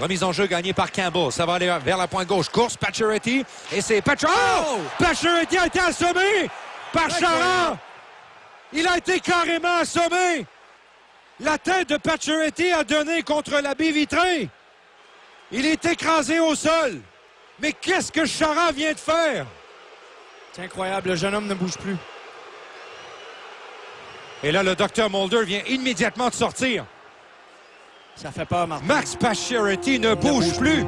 Remise en jeu gagnée par Campbell. Ça va aller vers la pointe gauche. Course, Pacioretty. Et c'est Pacioretty. Oh! Pacioretty a été assommé par Chara. Il a été carrément assommé. La tête de Pacioretty a donné contre la baie vitrée. Il est écrasé au sol. Mais qu'est-ce que Chara vient de faire? C'est incroyable. Le jeune homme ne bouge plus. Et là, le docteur Mulder vient immédiatement de sortir. Ça fait peur, Martin. Max Pacioretty ne, bouge, plus.